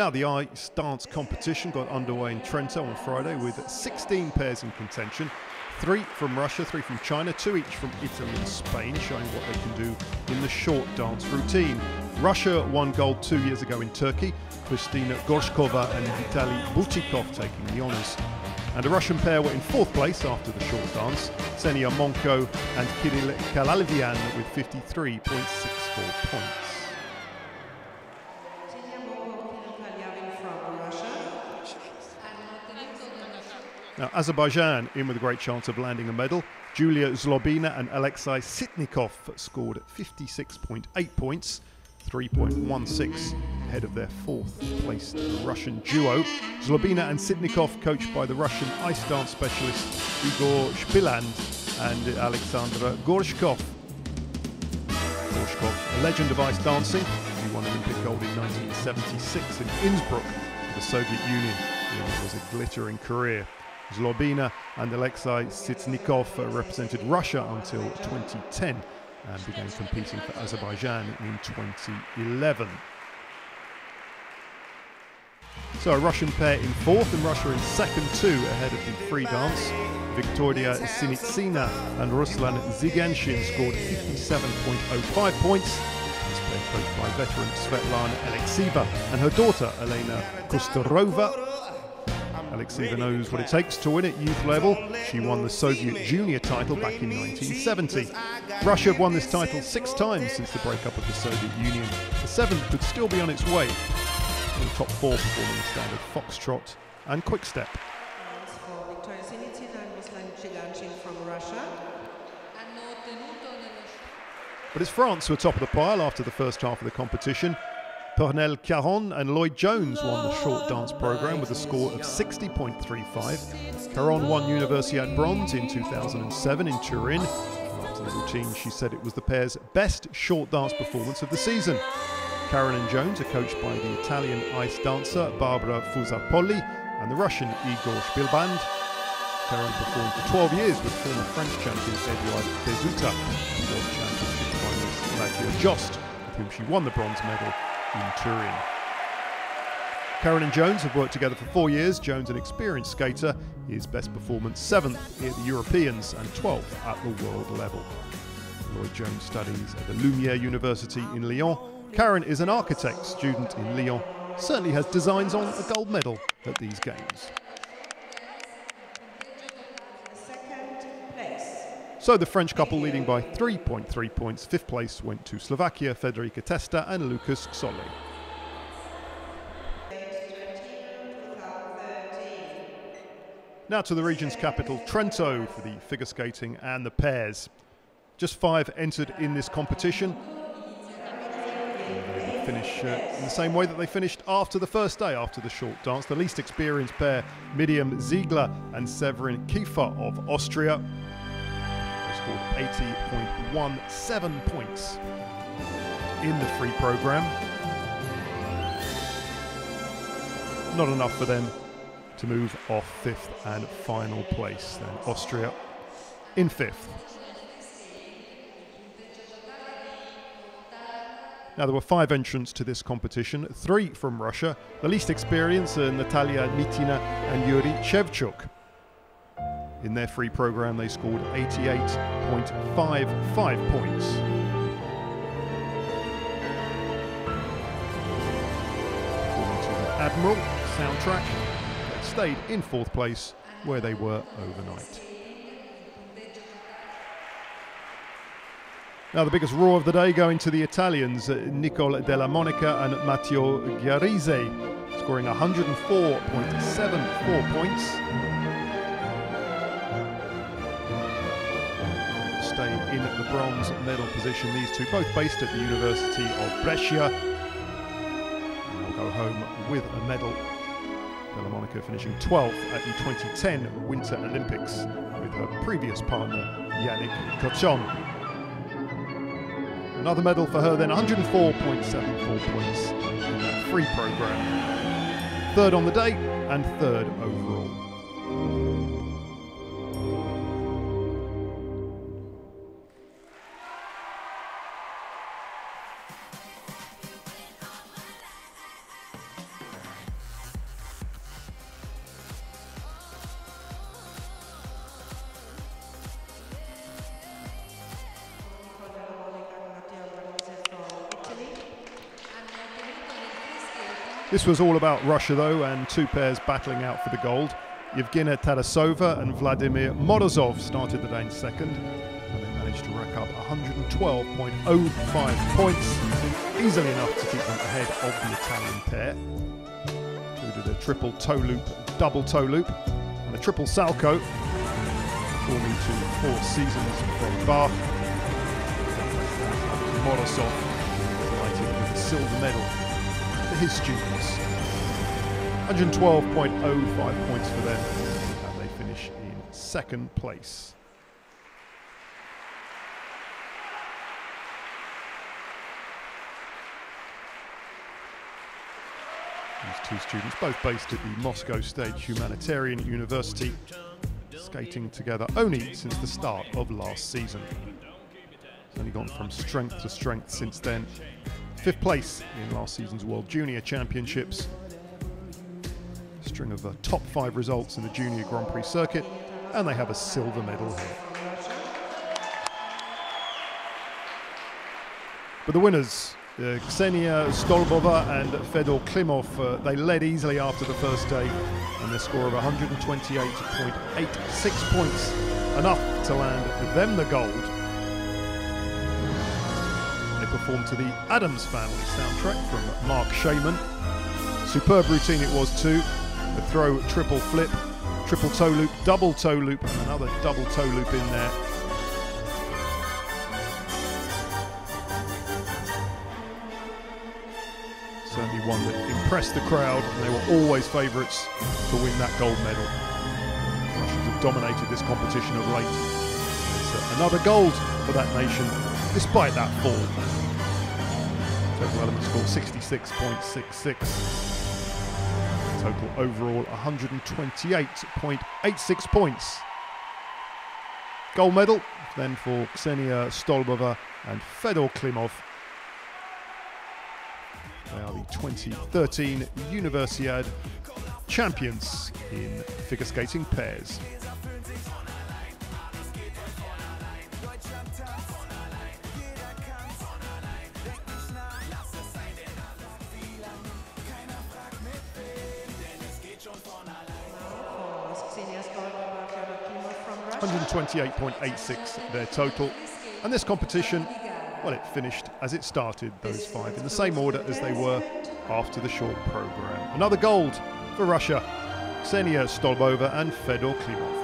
Now, the ice dance competition got underway in Trento on Friday with 16 pairs in contention. Three from Russia, three from China, two each from Italy and Spain, showing what they can do in the short dance routine. Russia won gold two years ago in Turkey, Kristina Gorshkova and Vitaly Butikov taking the honours. And a Russian pair were in fourth place after the short dance, Senia Monko and Kirill Khaliavin with 53.64 points. Now, Azerbaijan in with a great chance of landing a medal. Julia Zlobina and Alexei Sitnikov scored 56.8 points, 3.16 ahead of their fourth placed Russian duo. Zlobina and Sitnikov, coached by the Russian ice dance specialist Igor Shpilband and Alexandra Gorshkov. Gorshkov, a legend of ice dancing, he won Olympic gold in 1976 in Innsbruck for the Soviet Union. It was a glittering career. Zlobina and Alexei Sitnikov represented Russia until 2010 and began competing for Azerbaijan in 2011. So a Russian pair in fourth and Russia in second two ahead of the free dance. Victoria Sinitsina and Ruslan Ziganshin scored 57.05 points. This pair coached by veteran Svetlana Alexieva and her daughter Elena Kustarova Alexieva knows what it takes to win at youth level. She won the Soviet junior title back in 1970. Russia have won this title six times since the breakup of the Soviet Union. The seventh could still be on its way. In the top four performing the standard foxtrot and quickstep. But it's France who are top of the pile after the first half of the competition. Pernelle Caron and Lloyd Jones won the short dance program with a score of 60.35. Caron won Universiade bronze in 2007 in Turin. After the routine, she said it was the pair's best short dance performance of the season. Caron and Jones are coached by the Italian ice dancer Barbara Fusar-Poli and the Russian Igor Shpilband. Caron performed for 12 years with former French champion Edouard Dezutter and world championship finalist Latria Jost, with whom she won the bronze medal in Turin. Caron and Jones have worked together for four years. Jones, an experienced skater, his best performance seventh at the Europeans and 12th at the world level. Lloyd Jones studies at the Lumiere University in Lyon. Caron is an architect student in Lyon, certainly has designs on a gold medal at these games. So the French couple leading by 3.3 points. Fifth place went to Slovakia, Federica Testa and Lucas Solli. Now to the region's capital, Trento, for the figure skating and the pairs. Just five entered in this competition. Finish uh, in the same way that they finished after the first day, after the short dance. The least experienced pair, Miriam Ziegler and Severin Kiefer of Austria scored 80.17 points in the free program. Not enough for them to move off fifth and final place. Then Austria in fifth. Now, there were five entrants to this competition, three from Russia. The least experienced are Natalia Mitina and Yuri Shevchuk. In their free program, they scored 88.55 points. Admiral soundtrack, they stayed in fourth place where they were overnight. Now the biggest roar of the day going to the Italians, uh, Nicole Della Monica and Matteo Guarise, scoring 104.74 points. In the bronze medal position. These two both based at the University of Brescia. And they'll go home with a medal. Della Monica finishing 12th at the 2010 Winter Olympics with her previous partner Yannick Kocon. Another medal for her then, 104.74 points in that free program. Third on the day and third overall. This was all about Russia, though, and two pairs battling out for the gold. Yevgenia Tarasova and Vladimir Morozov started the day in second, and they managed to rack up 112.05 points, easily enough to keep them ahead of the Italian pair. Included a triple toe loop, double toe loop, and a triple salchow, performing to four seasons from Bach. Morozov delighted with a silver medal his students. 112.05 points for them, and they finish in second place. These two students, both based at the Moscow State Humanitarian University, skating together only since the start of last season. It's only gone from strength to strength since then. Fifth place in last season's World Junior Championships. A string of uh, top five results in the Junior Grand Prix circuit, and they have a silver medal here. But the winners, uh, Ksenia Stolbova and Fedor Klimov, uh, they led easily after the first day, and their score of 128.86 points, enough to land them the gold. Performed to the Addams Family soundtrack from Marc Shaiman. Superb routine it was too. The throw, triple flip, triple toe loop, double toe loop, and another double toe loop in there. Certainly one that impressed the crowd, and they were always favourites to win that gold medal. The Russians have dominated this competition of late. Another gold for that nation, despite that fall. Total element score 66.66. Total overall 128.86 points. Gold medal then for Ksenia Stolbova and Fedor Klimov. They are the 2013 Universiade champions in figure skating pairs. Hundred twenty-eight point eight six their total, and this competition, well, it finished as it started. Those five in the same order as they were after the short program. Another gold for Russia, Ksenia Stolbova and Fedor Klimov.